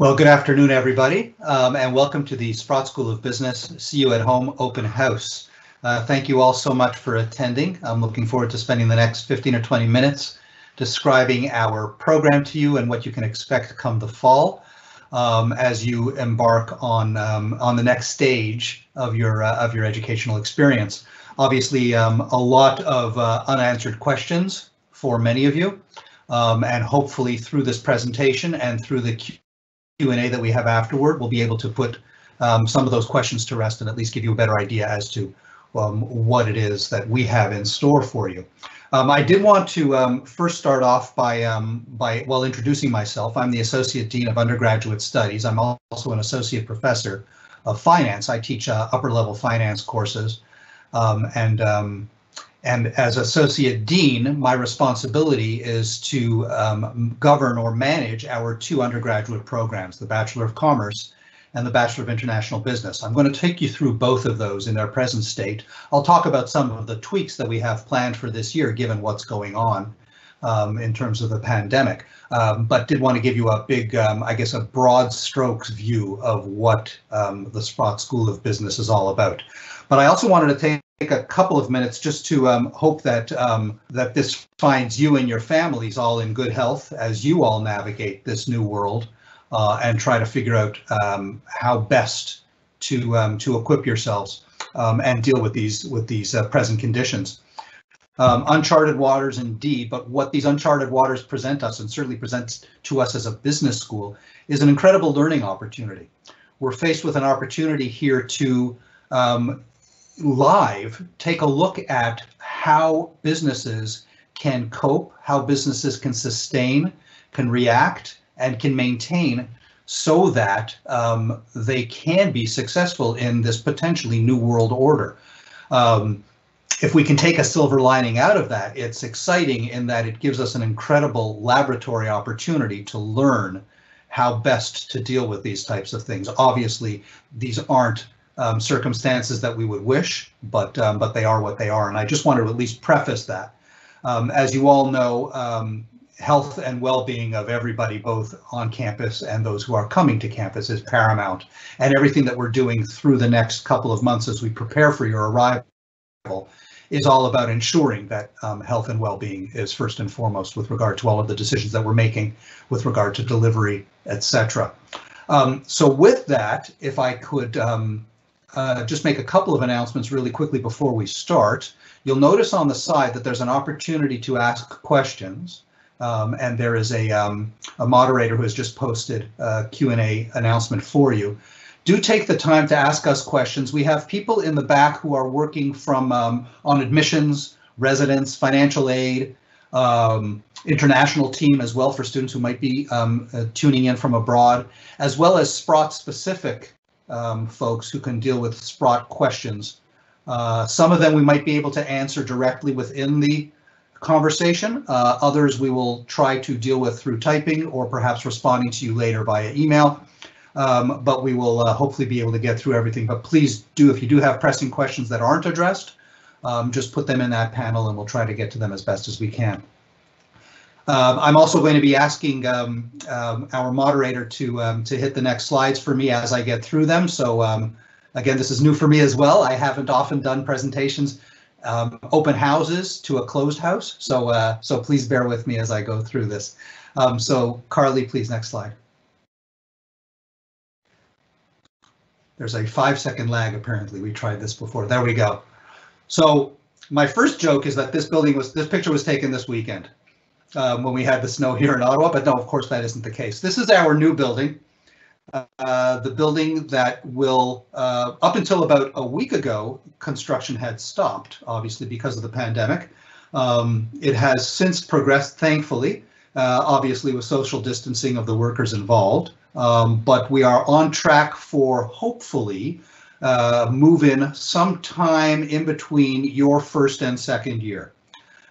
Well, good afternoon, everybody, um, and welcome to the Sprott School of Business CU at Home Open House. Uh, thank you all so much for attending. I'm looking forward to spending the next 15 or 20 minutes describing our program to you and what you can expect come the fall um, as you embark on um, on the next stage of your uh, of your educational experience. Obviously, um, a lot of uh, unanswered questions for many of you, um, and hopefully through this presentation and through the Q&A that we have afterward, we'll be able to put um, some of those questions to rest and at least give you a better idea as to um, what it is that we have in store for you. Um, I did want to um, first start off by, um, by well introducing myself. I'm the Associate Dean of Undergraduate Studies. I'm also an Associate Professor of Finance. I teach uh, upper level finance courses um, and and as associate dean, my responsibility is to um, govern or manage our two undergraduate programs, the Bachelor of Commerce and the Bachelor of International Business. I'm going to take you through both of those in their present state. I'll talk about some of the tweaks that we have planned for this year, given what's going on um, in terms of the pandemic, um, but did want to give you a big, um, I guess, a broad strokes view of what um, the Sprott School of Business is all about. But I also wanted to take take a couple of minutes just to um, hope that um, that this finds you and your families all in good health as you all navigate this new world uh, and try to figure out um, how best to um, to equip yourselves um, and deal with these with these uh, present conditions. Um, uncharted waters indeed, but what these uncharted waters present us and certainly presents to us as a business school is an incredible learning opportunity. We're faced with an opportunity here to um, live take a look at how businesses can cope, how businesses can sustain, can react, and can maintain so that um, they can be successful in this potentially new world order. Um, if we can take a silver lining out of that, it's exciting in that it gives us an incredible laboratory opportunity to learn how best to deal with these types of things. Obviously, these aren't um, circumstances that we would wish, but um, but they are what they are. And I just wanted to at least preface that. Um, as you all know, um, health and well-being of everybody, both on campus and those who are coming to campus, is paramount. And everything that we're doing through the next couple of months as we prepare for your arrival is all about ensuring that um, health and well-being is first and foremost with regard to all of the decisions that we're making with regard to delivery, etc. Um, so with that, if I could um, uh, just make a couple of announcements really quickly before we start. You'll notice on the side that there's an opportunity to ask questions. Um, and there is a, um, a moderator who has just posted a Q&A announcement for you. Do take the time to ask us questions. We have people in the back who are working from um, on admissions, residence, financial aid, um, international team as well for students who might be um, uh, tuning in from abroad, as well as Sprott specific um, folks who can deal with Sprott questions. Uh, some of them we might be able to answer directly within the conversation. Uh, others we will try to deal with through typing or perhaps responding to you later via email. Um, but we will uh, hopefully be able to get through everything. But please do, if you do have pressing questions that aren't addressed, um, just put them in that panel and we'll try to get to them as best as we can. Um, I'm also going to be asking um, um, our moderator to um, to hit the next slides for me as I get through them. So um, again, this is new for me as well. I haven't often done presentations um, open houses to a closed house. So uh, so please bear with me as I go through this. so Carly, please next slide. There's a five second lag apparently. We tried this before. There we go. So my first joke is that this building was this picture was taken this weekend um, when we had the snow here in Ottawa, but no, of course that isn't the case. This is our new building, uh, the building that will, uh, up until about a week ago, construction had stopped, obviously because of the pandemic. Um, it has since progressed, thankfully, uh, obviously with social distancing of the workers involved, um, but we are on track for hopefully uh, move in sometime in between your first and second year.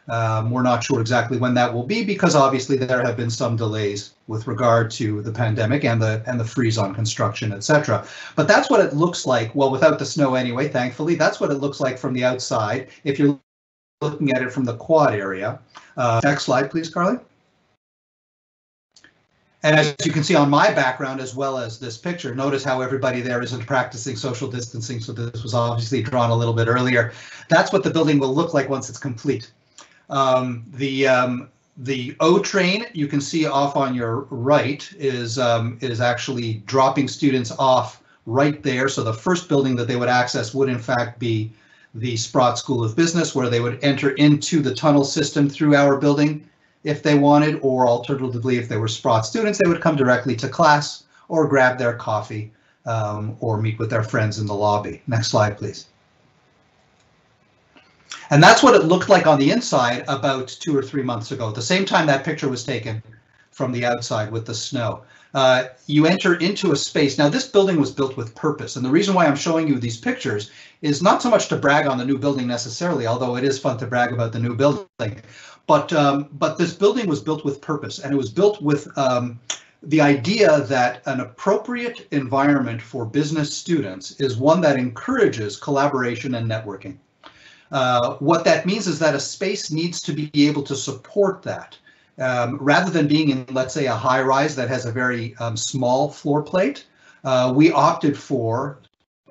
Um, we're not sure exactly when that will be because obviously there have been some delays with regard to the pandemic and the and the freeze on construction, etc. But that's what it looks like. Well, without the snow anyway, thankfully, that's what it looks like from the outside. If you're looking at it from the quad area. Uh, next slide, please, Carly. And as you can see on my background, as well as this picture, notice how everybody there isn't practicing social distancing. So this was obviously drawn a little bit earlier. That's what the building will look like once it's complete. Um, the um, the O train you can see off on your right is um, is actually dropping students off right there. So the first building that they would access would in fact be the Sprott School of Business, where they would enter into the tunnel system through our building if they wanted, or alternatively, if they were Sprott students, they would come directly to class or grab their coffee um, or meet with their friends in the lobby. Next slide, please. And that's what it looked like on the inside about two or three months ago, at the same time that picture was taken from the outside with the snow. Uh, you enter into a space. Now, this building was built with purpose. And the reason why I'm showing you these pictures is not so much to brag on the new building necessarily, although it is fun to brag about the new building, but um, but this building was built with purpose, and it was built with um, the idea that an appropriate environment for business students is one that encourages collaboration and networking. Uh, what that means is that a space needs to be able to support that. Um, rather than being in, let's say, a high rise that has a very um, small floor plate, uh, we opted for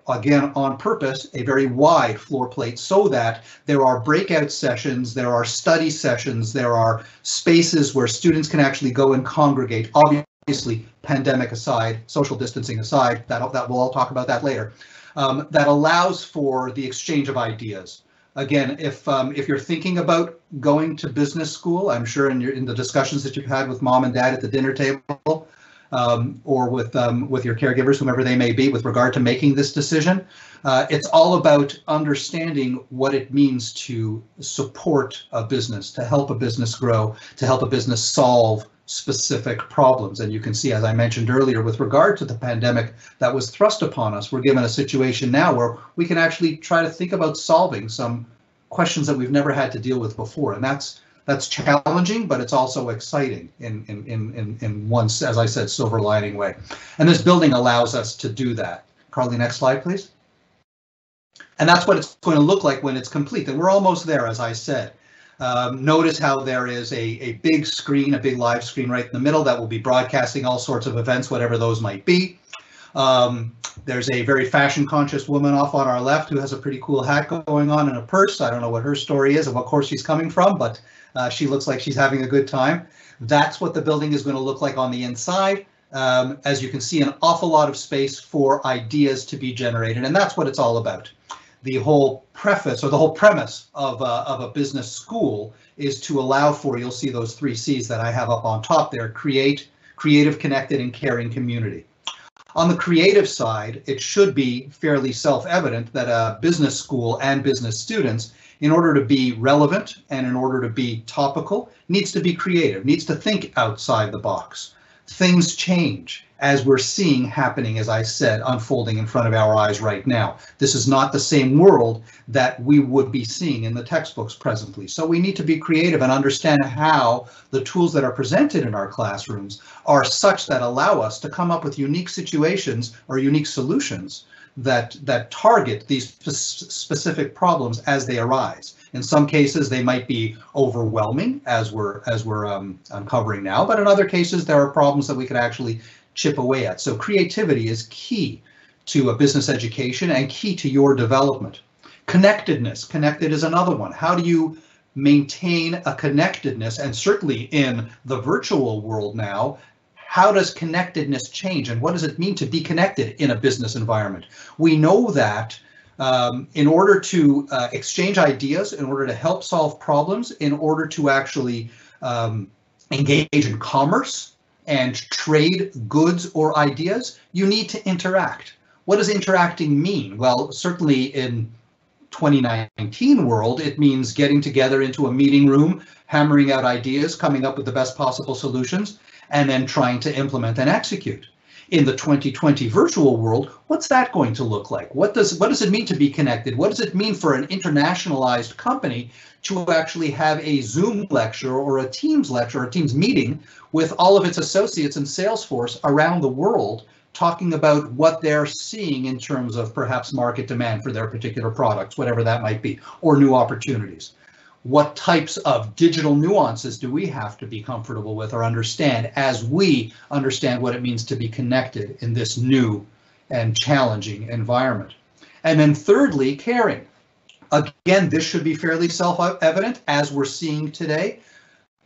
again on purpose, a very wide floor plate so that there are breakout sessions, there are study sessions, there are spaces where students can actually go and congregate. Obviously, pandemic aside, social distancing aside, that, that we'll all talk about that later, um, that allows for the exchange of ideas. Again, if um, if you're thinking about going to business school, I'm sure in your in the discussions that you've had with mom and dad at the dinner table, um, or with um, with your caregivers, whomever they may be, with regard to making this decision. Uh, it's all about understanding what it means to support a business, to help a business grow, to help a business solve specific problems. And you can see, as I mentioned earlier, with regard to the pandemic that was thrust upon us, we're given a situation now where we can actually try to think about solving some questions that we've never had to deal with before. And that's that's challenging, but it's also exciting in, in, in, in, in one, as I said, silver lining way. And this building allows us to do that. Carly, next slide, please. And that's what it's going to look like when it's complete. And we're almost there, as I said. Um, notice how there is a, a big screen, a big live screen right in the middle that will be broadcasting all sorts of events, whatever those might be. Um, there's a very fashion conscious woman off on our left who has a pretty cool hat going on and a purse. I don't know what her story is and what course she's coming from, but uh, she looks like she's having a good time. That's what the building is going to look like on the inside. Um, as you can see, an awful lot of space for ideas to be generated, and that's what it's all about. The whole preface or the whole premise of, uh, of a business school is to allow for, you'll see those three C's that I have up on top there, create, creative, connected, and caring community. On the creative side, it should be fairly self-evident that a business school and business students in order to be relevant and in order to be topical, needs to be creative, needs to think outside the box. Things change as we're seeing happening, as I said, unfolding in front of our eyes right now. This is not the same world that we would be seeing in the textbooks presently. So we need to be creative and understand how the tools that are presented in our classrooms are such that allow us to come up with unique situations or unique solutions that that target these specific problems as they arise. In some cases, they might be overwhelming, as we're as we're um, uncovering now, but in other cases, there are problems that we can actually chip away at. So creativity is key to a business education and key to your development. Connectedness, connected is another one. How do you maintain a connectedness and certainly in the virtual world now, how does connectedness change and what does it mean to be connected in a business environment? We know that um, in order to uh, exchange ideas, in order to help solve problems, in order to actually um, engage in commerce and trade goods or ideas, you need to interact. What does interacting mean? Well, certainly in 2019 world, it means getting together into a meeting room, hammering out ideas, coming up with the best possible solutions, and then trying to implement and execute. In the 2020 virtual world, what's that going to look like? What does what does it mean to be connected? What does it mean for an internationalized company to actually have a Zoom lecture or a Teams lecture or a Teams meeting with all of its associates in sales force around the world talking about what they're seeing in terms of perhaps market demand for their particular products, whatever that might be, or new opportunities. What types of digital nuances do we have to be comfortable with or understand as we understand what it means to be connected in this new and challenging environment. And then thirdly, caring. Again, this should be fairly self-evident as we're seeing today.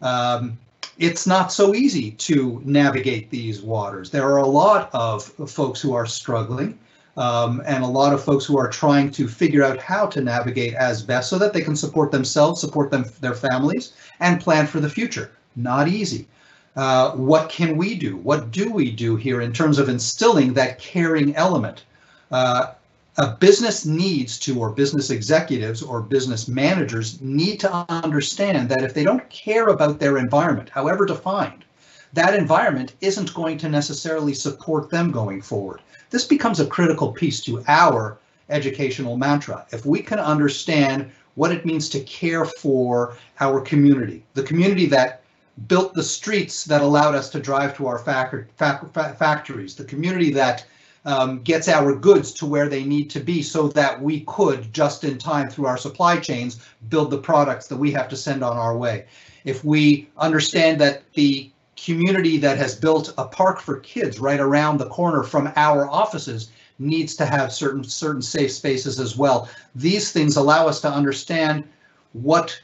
Um, it's not so easy to navigate these waters. There are a lot of folks who are struggling um, and a lot of folks who are trying to figure out how to navigate as best so that they can support themselves, support them, their families, and plan for the future. Not easy. Uh, what can we do? What do we do here in terms of instilling that caring element? Uh, a business needs to, or business executives or business managers need to understand that if they don't care about their environment, however defined, that environment isn't going to necessarily support them going forward. This becomes a critical piece to our educational mantra. If we can understand what it means to care for our community, the community that built the streets that allowed us to drive to our factories, the community that um, gets our goods to where they need to be so that we could just in time through our supply chains build the products that we have to send on our way. If we understand that the community that has built a park for kids right around the corner from our offices needs to have certain certain safe spaces as well. These things allow us to understand what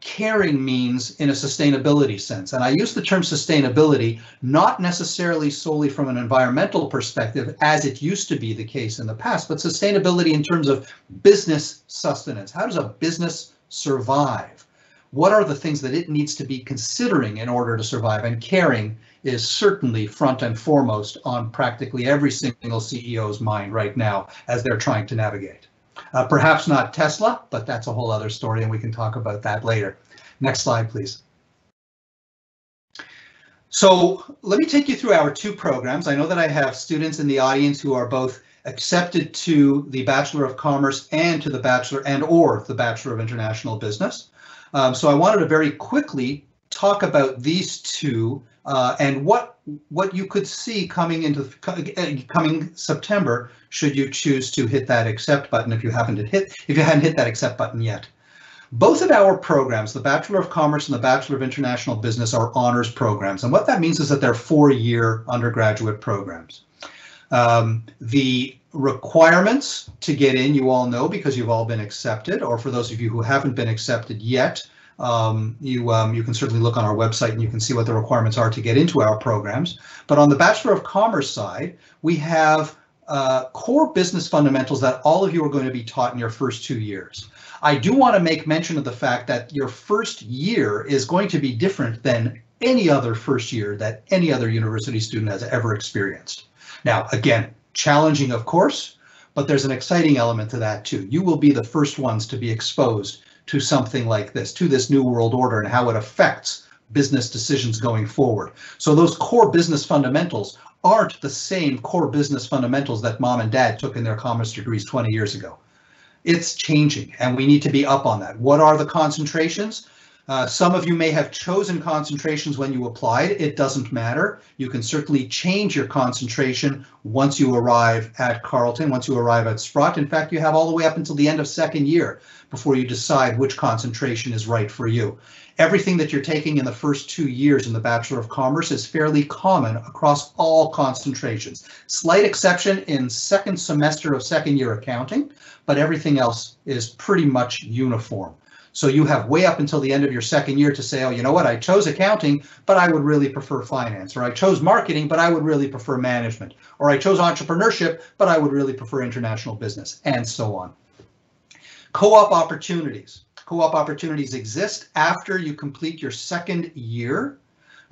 caring means in a sustainability sense. And I use the term sustainability not necessarily solely from an environmental perspective, as it used to be the case in the past, but sustainability in terms of business sustenance. How does a business survive? What are the things that it needs to be considering in order to survive? And caring is certainly front and foremost on practically every single CEO's mind right now as they're trying to navigate. Uh, perhaps not Tesla, but that's a whole other story and we can talk about that later. Next slide, please. So let me take you through our two programs. I know that I have students in the audience who are both accepted to the Bachelor of Commerce and to the Bachelor and or the Bachelor of International Business. Um, so I wanted to very quickly talk about these two uh, and what what you could see coming into coming September should you choose to hit that accept button if you haven't hit if you hadn't hit that accept button yet. Both of our programs, the Bachelor of Commerce and the Bachelor of International Business, are honors programs. And what that means is that they're four-year undergraduate programs. Um, the requirements to get in, you all know because you've all been accepted, or for those of you who haven't been accepted yet, um, you um, you can certainly look on our website and you can see what the requirements are to get into our programs. But on the Bachelor of Commerce side, we have uh, core business fundamentals that all of you are going to be taught in your first two years. I do want to make mention of the fact that your first year is going to be different than any other first year that any other university student has ever experienced. Now, again, challenging, of course, but there's an exciting element to that too. You will be the first ones to be exposed to something like this, to this new world order and how it affects business decisions going forward. So those core business fundamentals aren't the same core business fundamentals that mom and dad took in their commerce degrees 20 years ago. It's changing and we need to be up on that. What are the concentrations? Uh, some of you may have chosen concentrations when you applied. It doesn't matter. You can certainly change your concentration once you arrive at Carleton, once you arrive at Sprott. In fact, you have all the way up until the end of second year before you decide which concentration is right for you. Everything that you're taking in the first two years in the Bachelor of Commerce is fairly common across all concentrations. Slight exception in second semester of second year accounting, but everything else is pretty much uniform. So you have way up until the end of your second year to say, oh, you know what, I chose accounting, but I would really prefer finance, or I chose marketing, but I would really prefer management, or I chose entrepreneurship, but I would really prefer international business, and so on. Co-op opportunities. Co-op opportunities exist after you complete your second year.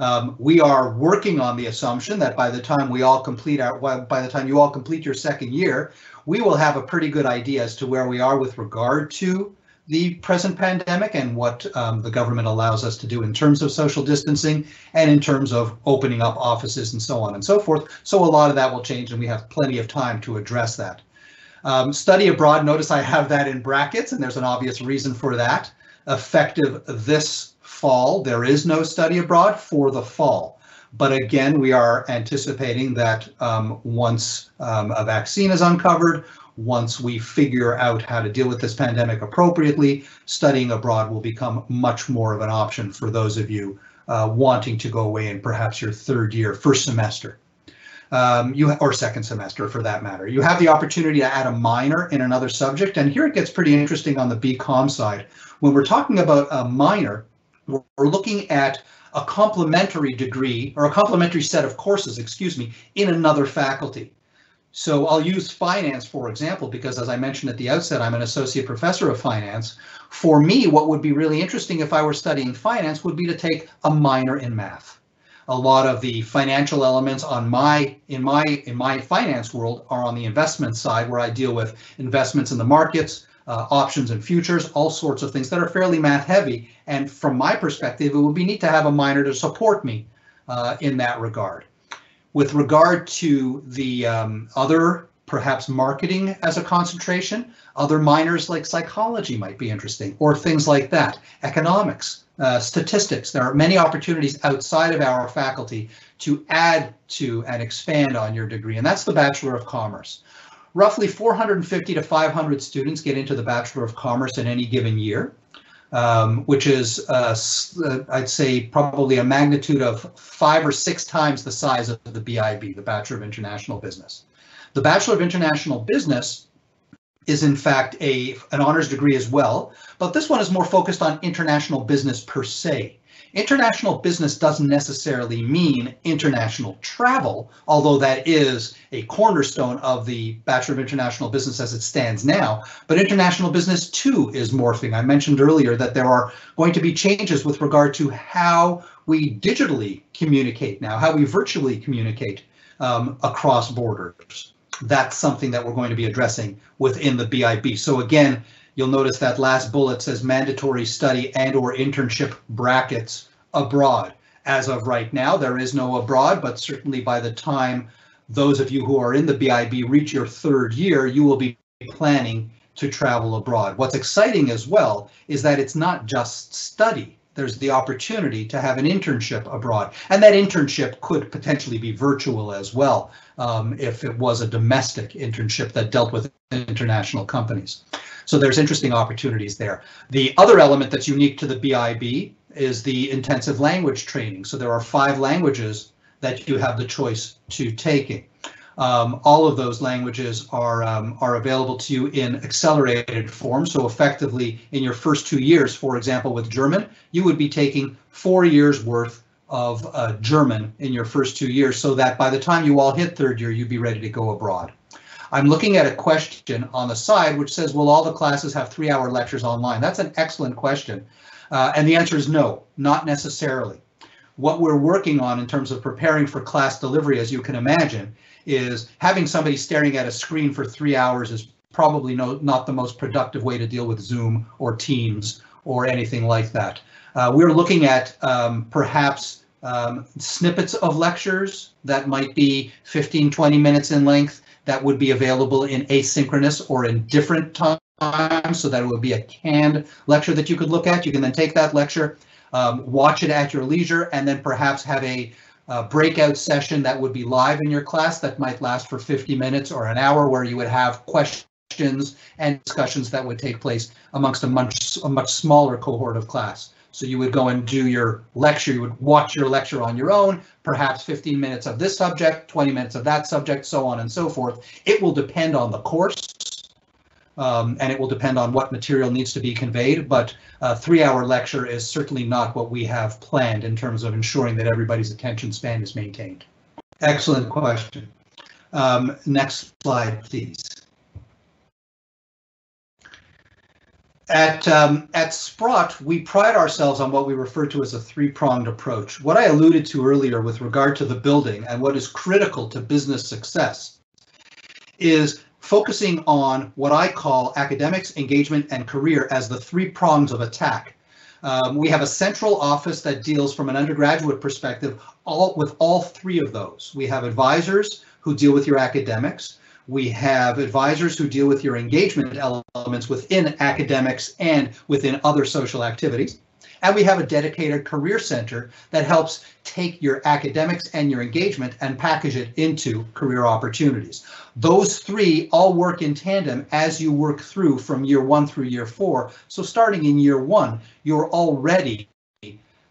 Um, we are working on the assumption that by the time we all complete our, by the time you all complete your second year, we will have a pretty good idea as to where we are with regard to the present pandemic and what um, the government allows us to do in terms of social distancing and in terms of opening up offices and so on and so forth. So a lot of that will change and we have plenty of time to address that. Um, study abroad, notice I have that in brackets and there's an obvious reason for that. Effective this fall, there is no study abroad for the fall. But again, we are anticipating that um, once um, a vaccine is uncovered once we figure out how to deal with this pandemic appropriately, studying abroad will become much more of an option for those of you uh, wanting to go away in perhaps your third year, first semester. Um, you or second semester for that matter. You have the opportunity to add a minor in another subject, and here it gets pretty interesting on the BCom side. When we're talking about a minor, we're looking at a complementary degree or a complementary set of courses, excuse me, in another faculty. So I'll use finance, for example, because as I mentioned at the outset, I'm an associate professor of finance. For me, what would be really interesting if I were studying finance would be to take a minor in math. A lot of the financial elements on my in my in my finance world are on the investment side where I deal with investments in the markets, uh, options and futures, all sorts of things that are fairly math heavy. And from my perspective, it would be neat to have a minor to support me uh, in that regard. With regard to the um, other, perhaps marketing as a concentration, other minors like psychology might be interesting, or things like that, economics, uh, statistics. There are many opportunities outside of our faculty to add to and expand on your degree, and that's the Bachelor of Commerce. Roughly 450 to 500 students get into the Bachelor of Commerce in any given year um, which is, uh, uh, I'd say, probably a magnitude of five or six times the size of the BIB, the Bachelor of International Business. The Bachelor of International Business is in fact a an honors degree as well, but this one is more focused on international business per se. International business doesn't necessarily mean international travel, although that is a cornerstone of the Bachelor of International Business as it stands now. But international business too is morphing. I mentioned earlier that there are going to be changes with regard to how we digitally communicate now, how we virtually communicate um, across borders. That's something that we're going to be addressing within the BIB. So again, You'll notice that last bullet says mandatory study and or internship brackets abroad. As of right now, there is no abroad, but certainly by the time those of you who are in the BIB reach your third year, you will be planning to travel abroad. What's exciting as well is that it's not just study. There's the opportunity to have an internship abroad. And that internship could potentially be virtual as well um, if it was a domestic internship that dealt with international companies. So there's interesting opportunities there. The other element that's unique to the BIB is the intensive language training. So there are five languages that you have the choice to taking. Um, all of those languages are um, are available to you in accelerated form. So effectively, in your first two years, for example, with German, you would be taking four years worth of uh, German in your first two years, so that by the time you all hit third year, you'd be ready to go abroad. I'm looking at a question on the side which says, will all the classes have three hour lectures online? That's an excellent question. Uh, and the answer is no, not necessarily. What we're working on in terms of preparing for class delivery, as you can imagine, is having somebody staring at a screen for three hours is probably no, not the most productive way to deal with Zoom or Teams or anything like that. Uh, we're looking at um, perhaps um, snippets of lectures that might be 15, 20 minutes in length that would be available in asynchronous or in different times so that it would be a canned lecture that you could look at. You can then take that lecture, um, watch it at your leisure, and then perhaps have a uh, breakout session that would be live in your class that might last for 50 minutes or an hour where you would have questions and discussions that would take place amongst a much, a much smaller cohort of class. So you would go and do your lecture, you would watch your lecture on your own, perhaps 15 minutes of this subject, 20 minutes of that subject, so on and so forth. It will depend on the course um, and it will depend on what material needs to be conveyed, but a three-hour lecture is certainly not what we have planned in terms of ensuring that everybody's attention span is maintained. Excellent question. Um, next slide, please. At, um, at Sprott, we pride ourselves on what we refer to as a three-pronged approach. What I alluded to earlier with regard to the building and what is critical to business success is focusing on what I call academics, engagement, and career as the three prongs of attack. Um, we have a central office that deals from an undergraduate perspective all with all three of those. We have advisors who deal with your academics. We have advisors who deal with your engagement elements within academics and within other social activities. And we have a dedicated career center that helps take your academics and your engagement and package it into career opportunities. Those three all work in tandem as you work through from year one through year four. So starting in year one, you're already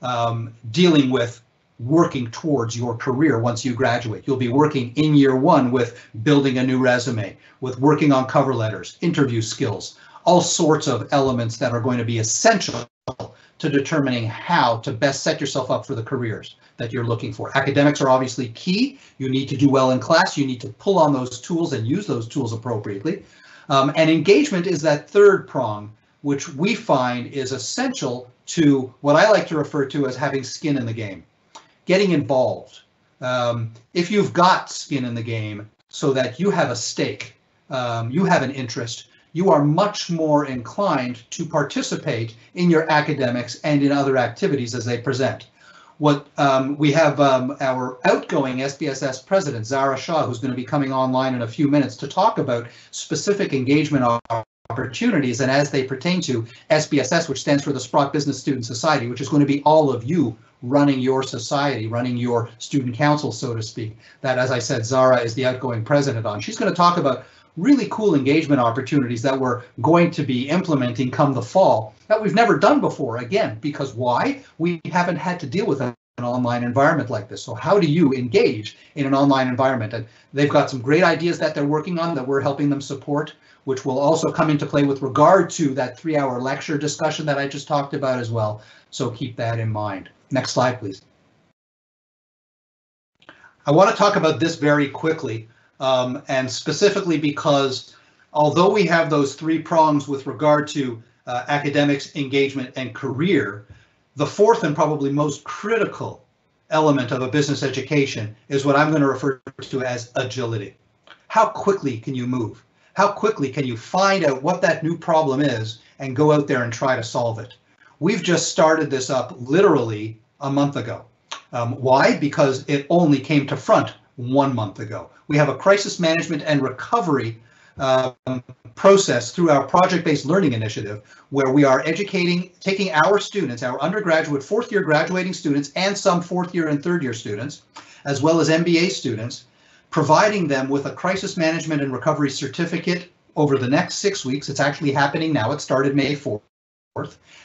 um, dealing with working towards your career once you graduate. You'll be working in year one with building a new resume, with working on cover letters, interview skills, all sorts of elements that are going to be essential to determining how to best set yourself up for the careers that you're looking for. Academics are obviously key. You need to do well in class. You need to pull on those tools and use those tools appropriately. Um, and engagement is that third prong, which we find is essential to what I like to refer to as having skin in the game getting involved. Um, if you've got skin in the game so that you have a stake, um, you have an interest, you are much more inclined to participate in your academics and in other activities as they present. What um, we have um, our outgoing SBSS president, Zara Shah, who's going to be coming online in a few minutes to talk about specific engagement opportunities and as they pertain to SBSS, which stands for the Sprott Business Student Society, which is going to be all of you running your society, running your student council, so to speak. That, as I said, Zara is the outgoing president on. She's going to talk about really cool engagement opportunities that we're going to be implementing come the fall that we've never done before. Again, because why? We haven't had to deal with an online environment like this. So how do you engage in an online environment? And they've got some great ideas that they're working on that we're helping them support, which will also come into play with regard to that three hour lecture discussion that I just talked about as well. So keep that in mind. Next slide, please. I want to talk about this very quickly, um, and specifically because although we have those three prongs with regard to uh, academics, engagement, and career, the fourth and probably most critical element of a business education is what I'm going to refer to as agility. How quickly can you move? How quickly can you find out what that new problem is and go out there and try to solve it? We've just started this up literally a month ago. Um, why? Because it only came to front one month ago. We have a crisis management and recovery um, process through our project-based learning initiative where we are educating, taking our students, our undergraduate fourth year graduating students and some fourth year and third year students, as well as MBA students, providing them with a crisis management and recovery certificate over the next six weeks. It's actually happening now. It started May 4th.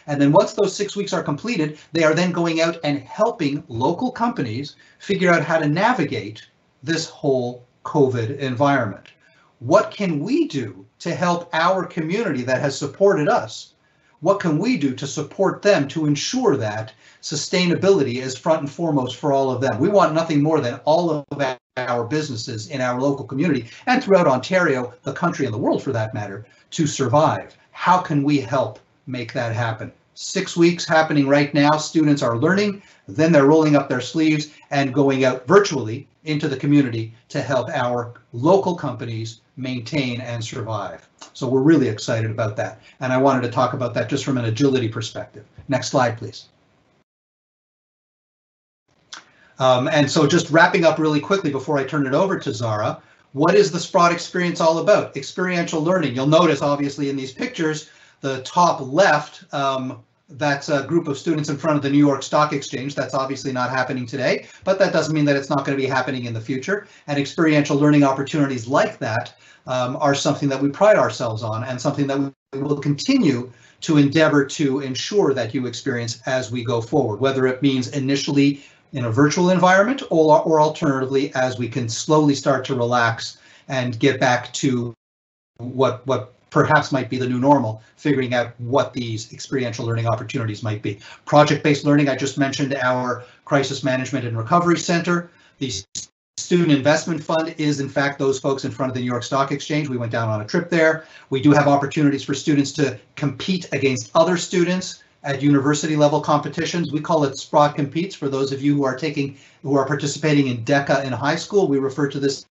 And then once those six weeks are completed, they are then going out and helping local companies figure out how to navigate this whole COVID environment. What can we do to help our community that has supported us? What can we do to support them to ensure that sustainability is front and foremost for all of them? We want nothing more than all of our businesses in our local community and throughout Ontario, the country and the world for that matter, to survive. How can we help make that happen. Six weeks happening right now. Students are learning, then they're rolling up their sleeves and going out virtually into the community to help our local companies maintain and survive. So we're really excited about that. And I wanted to talk about that just from an agility perspective. Next slide, please. Um, and so just wrapping up really quickly before I turn it over to Zara, what is the Sprott experience all about? Experiential learning. You'll notice obviously in these pictures, the top left, um, that's a group of students in front of the New York Stock Exchange. That's obviously not happening today, but that doesn't mean that it's not going to be happening in the future. And experiential learning opportunities like that um, are something that we pride ourselves on and something that we will continue to endeavor to ensure that you experience as we go forward, whether it means initially in a virtual environment or, or alternatively as we can slowly start to relax and get back to what what perhaps might be the new normal, figuring out what these experiential learning opportunities might be. Project-based learning, I just mentioned our Crisis Management and Recovery Center. The Student Investment Fund is in fact those folks in front of the New York Stock Exchange. We went down on a trip there. We do have opportunities for students to compete against other students at university level competitions. We call it Sprott Competes for those of you who are taking, who are participating in DECA in high school. We refer to this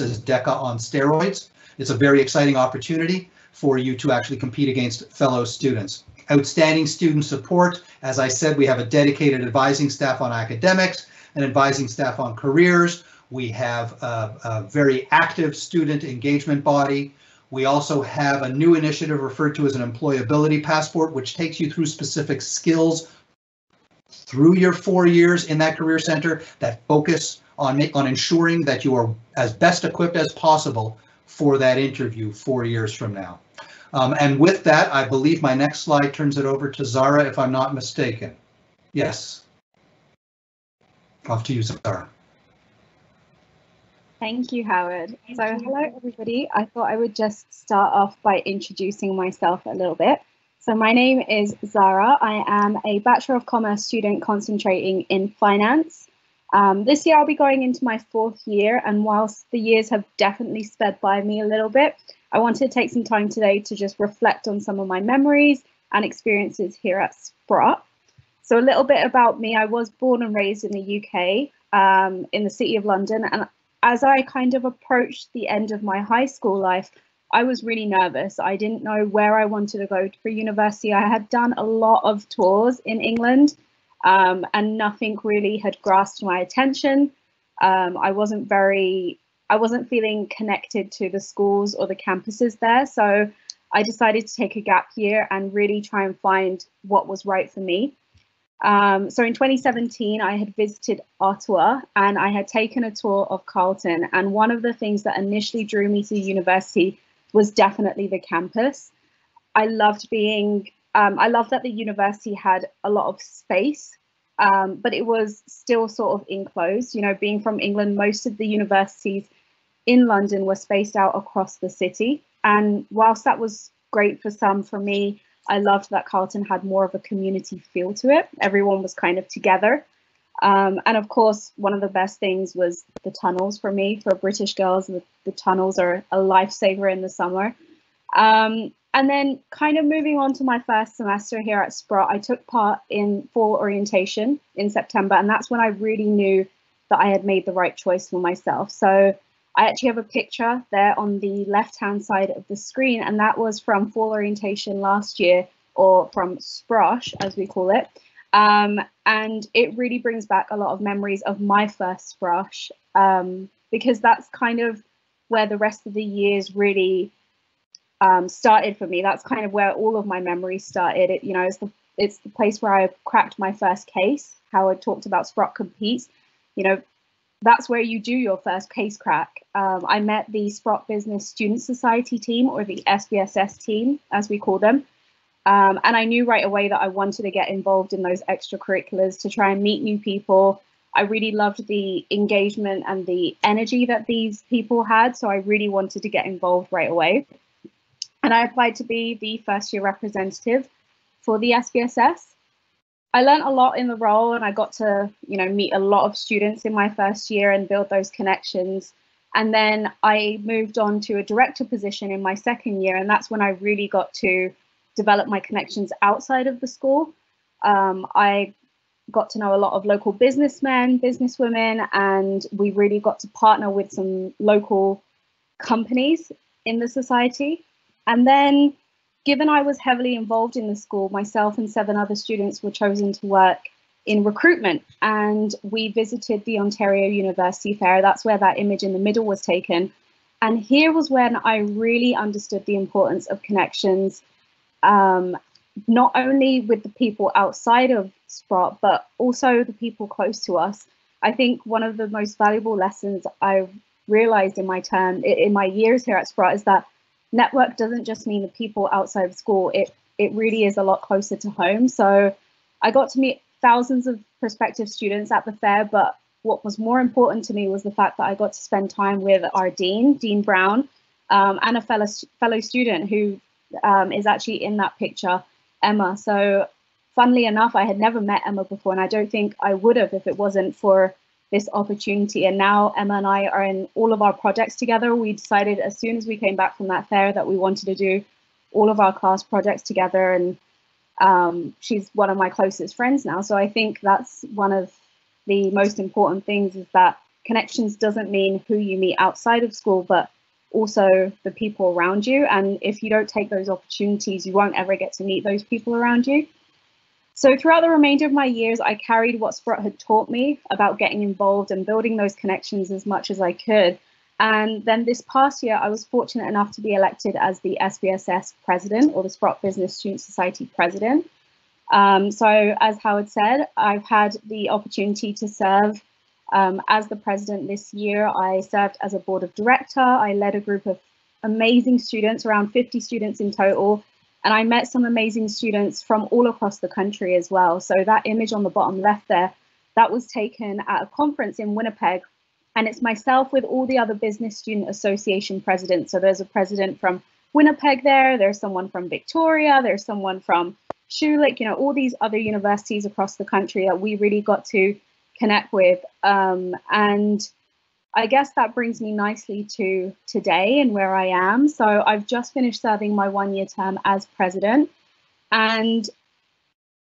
as DECA on steroids. It's a very exciting opportunity for you to actually compete against fellow students. Outstanding student support. As I said, we have a dedicated advising staff on academics, and advising staff on careers. We have a, a very active student engagement body. We also have a new initiative referred to as an employability passport, which takes you through specific skills through your four years in that career center that focus on, on ensuring that you are as best equipped as possible for that interview four years from now. Um, and with that, I believe my next slide turns it over to Zara, if I'm not mistaken. Yes. Off to you, Zara. Thank you, Howard. So hello, everybody. I thought I would just start off by introducing myself a little bit. So my name is Zara. I am a Bachelor of Commerce student concentrating in finance. Um, this year I'll be going into my fourth year and whilst the years have definitely sped by me a little bit, I wanted to take some time today to just reflect on some of my memories and experiences here at Sprott. So a little bit about me, I was born and raised in the UK, um, in the City of London, and as I kind of approached the end of my high school life, I was really nervous. I didn't know where I wanted to go for university. I had done a lot of tours in England um, and nothing really had grasped my attention. Um, I wasn't very, I wasn't feeling connected to the schools or the campuses there. So I decided to take a gap year and really try and find what was right for me. Um, so in 2017, I had visited Ottawa and I had taken a tour of Carleton. And one of the things that initially drew me to university was definitely the campus. I loved being, um, I loved that the university had a lot of space, um, but it was still sort of enclosed. You know, being from England, most of the universities in London were spaced out across the city. And whilst that was great for some, for me, I loved that Carleton had more of a community feel to it. Everyone was kind of together. Um, and of course, one of the best things was the tunnels for me. For British girls, the, the tunnels are a lifesaver in the summer. Um, and then kind of moving on to my first semester here at Sprott, I took part in fall orientation in September. And that's when I really knew that I had made the right choice for myself. So I actually have a picture there on the left-hand side of the screen, and that was from fall orientation last year, or from Sprosh, as we call it. Um, and it really brings back a lot of memories of my first Sprosh um, because that's kind of where the rest of the years really um, started for me. That's kind of where all of my memories started. It, you know, it's the it's the place where I cracked my first case. Howard talked about Sprott Competes. You know, that's where you do your first case crack. Um, I met the Sprott Business Student Society team, or the SBSS team, as we call them. Um, and I knew right away that I wanted to get involved in those extracurriculars to try and meet new people. I really loved the engagement and the energy that these people had. So I really wanted to get involved right away. And I applied to be the first year representative for the SBSS. I learned a lot in the role and I got to, you know, meet a lot of students in my first year and build those connections. And then I moved on to a director position in my second year. And that's when I really got to develop my connections outside of the school. Um, I got to know a lot of local businessmen, businesswomen, and we really got to partner with some local companies in the society. And then, given I was heavily involved in the school, myself and seven other students were chosen to work in recruitment. And we visited the Ontario University Fair. That's where that image in the middle was taken. And here was when I really understood the importance of connections um, not only with the people outside of Sprott, but also the people close to us. I think one of the most valuable lessons I've realized in my term, in my years here at Sprott, is that network doesn't just mean the people outside of school. It it really is a lot closer to home. So I got to meet thousands of prospective students at the fair, but what was more important to me was the fact that I got to spend time with our dean, Dean Brown, um, and a fellow fellow student who um, is actually in that picture, Emma. So funnily enough, I had never met Emma before, and I don't think I would have if it wasn't for this opportunity. And now Emma and I are in all of our projects together. We decided as soon as we came back from that fair that we wanted to do all of our class projects together. And um, she's one of my closest friends now. So I think that's one of the most important things is that connections doesn't mean who you meet outside of school, but also the people around you. And if you don't take those opportunities, you won't ever get to meet those people around you. So throughout the remainder of my years, I carried what Sprott had taught me about getting involved and building those connections as much as I could. And then this past year, I was fortunate enough to be elected as the SBSS president or the Sprott Business Student Society president. Um, so as Howard said, I've had the opportunity to serve um, as the president this year. I served as a board of director. I led a group of amazing students, around 50 students in total, and I met some amazing students from all across the country as well. So that image on the bottom left there, that was taken at a conference in Winnipeg. And it's myself with all the other Business Student Association presidents. So there's a president from Winnipeg there, there's someone from Victoria, there's someone from Schulich, you know, all these other universities across the country that we really got to connect with. Um, and I guess that brings me nicely to today and where I am. So I've just finished serving my one year term as president, and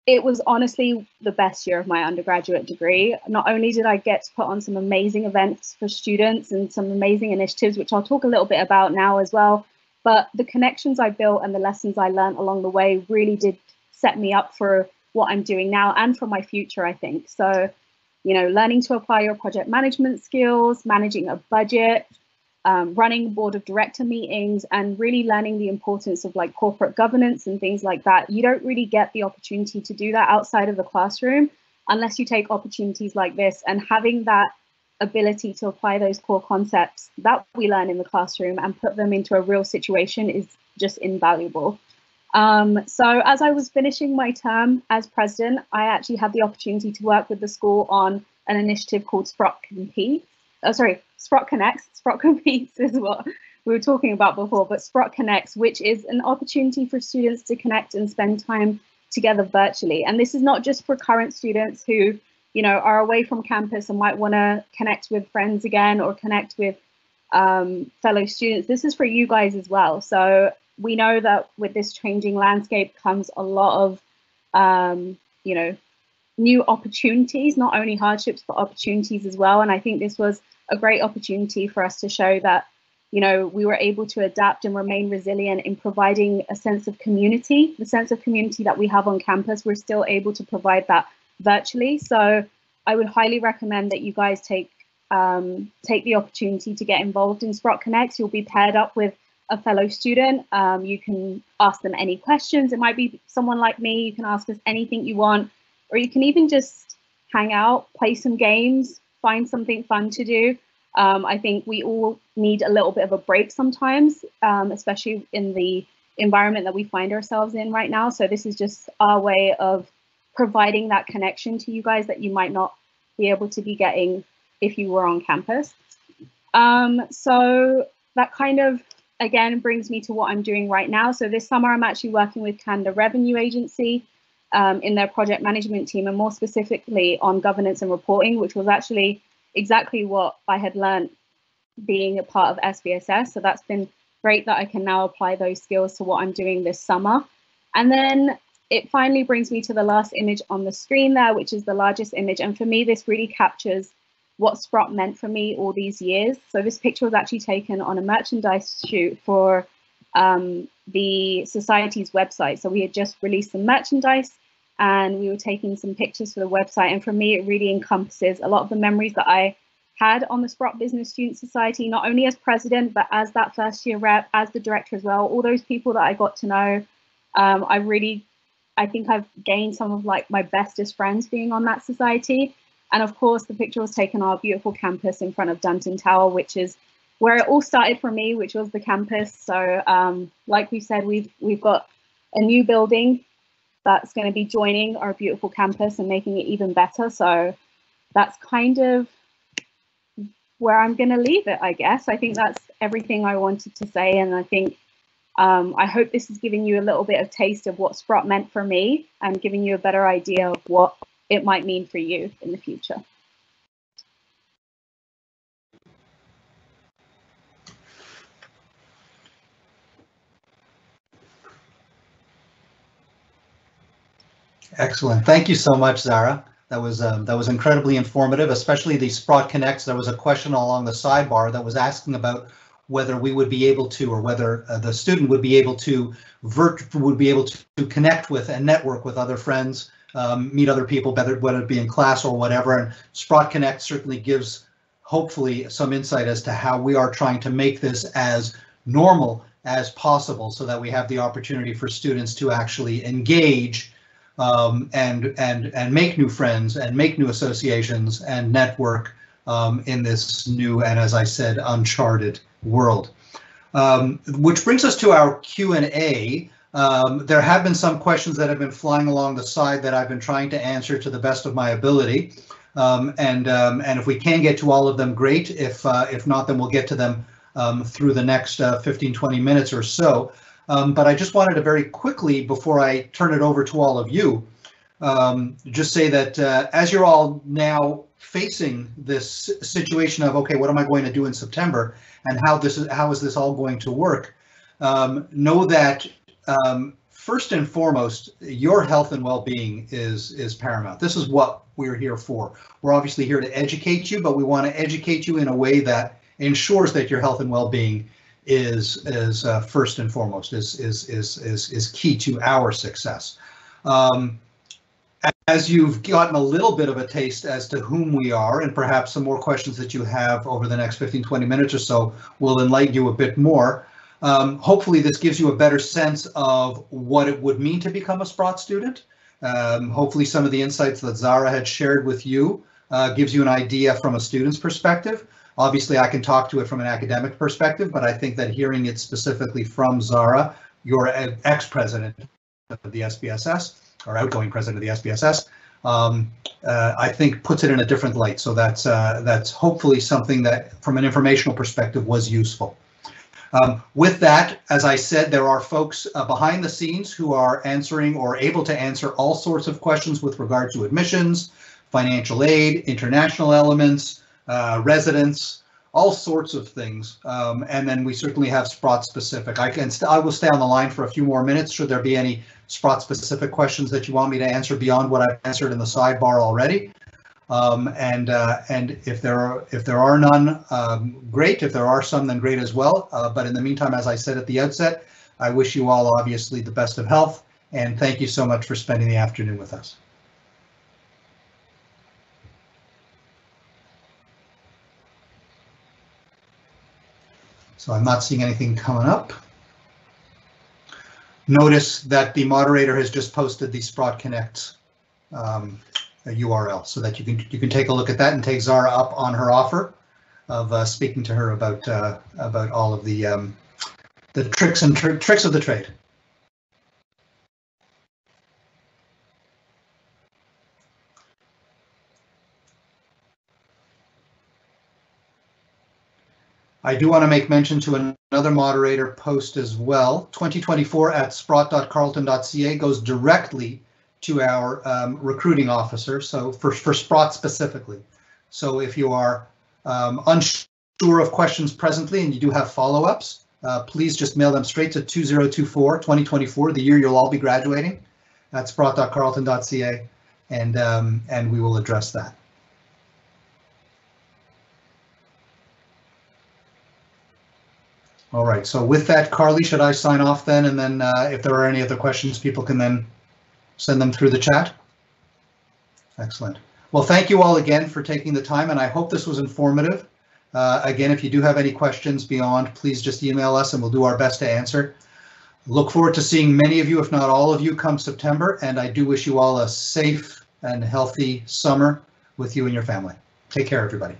it was honestly the best year of my undergraduate degree. Not only did I get to put on some amazing events for students and some amazing initiatives, which I'll talk a little bit about now as well, but the connections I built and the lessons I learned along the way really did set me up for what I'm doing now and for my future, I think. So you know, learning to apply your project management skills, managing a budget, um, running board of director meetings, and really learning the importance of like corporate governance and things like that. You don't really get the opportunity to do that outside of the classroom unless you take opportunities like this and having that ability to apply those core concepts that we learn in the classroom and put them into a real situation is just invaluable. Um, so as I was finishing my term as president, I actually had the opportunity to work with the school on an initiative called Sprott Competes. Oh, sorry, Sprott Connects. Sprott Competes is what we were talking about before, but Sprott Connects, which is an opportunity for students to connect and spend time together virtually. And this is not just for current students who, you know, are away from campus and might want to connect with friends again or connect with um, fellow students. This is for you guys as well. So we know that with this changing landscape comes a lot of, um, you know, new opportunities, not only hardships, but opportunities as well. And I think this was a great opportunity for us to show that, you know, we were able to adapt and remain resilient in providing a sense of community, the sense of community that we have on campus. We're still able to provide that virtually. So I would highly recommend that you guys take um, take the opportunity to get involved in Sprott Connects. You'll be paired up with a fellow student. Um, you can ask them any questions. It might be someone like me. You can ask us anything you want, or you can even just hang out, play some games, find something fun to do. Um, I think we all need a little bit of a break sometimes, um, especially in the environment that we find ourselves in right now. So this is just our way of providing that connection to you guys that you might not be able to be getting if you were on campus. Um, so that kind of again brings me to what I'm doing right now. So this summer I'm actually working with Canada Revenue Agency um, in their project management team and more specifically on governance and reporting, which was actually exactly what I had learned being a part of SBSS. So that's been great that I can now apply those skills to what I'm doing this summer. And then it finally brings me to the last image on the screen there, which is the largest image. And for me, this really captures what Sprott meant for me all these years. So this picture was actually taken on a merchandise shoot for um, the society's website. So we had just released some merchandise and we were taking some pictures for the website. And for me, it really encompasses a lot of the memories that I had on the Sprott Business Student Society, not only as president, but as that first year rep, as the director as well. All those people that I got to know, um, I really, I think I've gained some of like my bestest friends being on that society. And of course, the picture was taken on our beautiful campus in front of Dunton Tower, which is where it all started for me, which was the campus. So um, like we said, we've, we've got a new building that's going to be joining our beautiful campus and making it even better. So that's kind of where I'm going to leave it, I guess. I think that's everything I wanted to say. And I think um, I hope this is giving you a little bit of taste of what Sprott meant for me and giving you a better idea of what it might mean for you in the future. Excellent. Thank you so much, Zara. That was um, that was incredibly informative, especially the Sprott Connects. There was a question along the sidebar that was asking about whether we would be able to, or whether uh, the student would be able to, vert would be able to, to connect with and network with other friends um, meet other people, whether, whether it be in class or whatever. And Sprott Connect certainly gives hopefully some insight as to how we are trying to make this as normal as possible so that we have the opportunity for students to actually engage um, and and and make new friends and make new associations and network um, in this new and as I said uncharted world. Um, which brings us to our Q and A. Um, there have been some questions that have been flying along the side that I've been trying to answer to the best of my ability. Um, and um, and if we can get to all of them, great. If uh, if not, then we'll get to them um, through the next uh, 15, 20 minutes or so. Um, but I just wanted to very quickly, before I turn it over to all of you, um, just say that uh, as you're all now facing this situation of, okay, what am I going to do in September and how this is, how is this all going to work? Know that um, first and foremost, your health and well-being is is paramount. This is what we're here for. We're obviously here to educate you, but we want to educate you in a way that ensures that your health and well-being is is uh, first and foremost is is is is is key to our success. Um, as you've gotten a little bit of a taste as to whom we are and perhaps some more questions that you have over the next 15 20 minutes or so will enlighten you a bit more um, hopefully this gives you a better sense of what it would mean to become a Sprott student. Um, hopefully some of the insights that Zara had shared with you uh, gives you an idea from a student's perspective. Obviously, I can talk to it from an academic perspective, but I think that hearing it specifically from Zara, your ex-president of the SBSS, or outgoing president of the SBSS, um, uh, I think puts it in a different light. So that's uh, that's hopefully something that, from an informational perspective, was useful. Um, with that, as I said, there are folks uh, behind the scenes who are answering or able to answer all sorts of questions with regard to admissions, financial aid, international elements, uh, residence, all sorts of things. Um, and then we certainly have Sprott specific. I can I will stay on the line for a few more minutes should there be any Sprott specific questions that you want me to answer beyond what I've answered in the sidebar already. Um, and uh, and if there are if there are none, um, great. If there are some, then great as well. Uh, but in the meantime, as I said at the outset, I wish you all obviously the best of health, and thank you so much for spending the afternoon with us. So I'm not seeing anything coming up. Notice that the moderator has just posted the Sprott Connect um, URL so that you can you can take a look at that and take Zara up on her offer of uh, speaking to her about uh, about all of the um, the tricks and tr tricks of the trade. I do want to make mention to another moderator post as well. 2024 at sprott.carleton.ca goes directly to our um, recruiting officer. So for, for Sprott specifically. So if you are um, unsure of questions presently and you do have follow-ups, uh, please just mail them straight to 2024 2024, the year you'll all be graduating at sprott.carleton.ca, and um, and we will address that. All right, so with that, Carly, should I sign off then? And then uh, if there are any other questions, people can then send them through the chat? Excellent. Well, thank you all again for taking the time, and I hope this was informative. Uh, again, if you do have any questions beyond, please just email us and we'll do our best to answer. Look forward to seeing many of you, if not all of you, come September, and I do wish you all a safe and healthy summer with you and your family. Take care, everybody.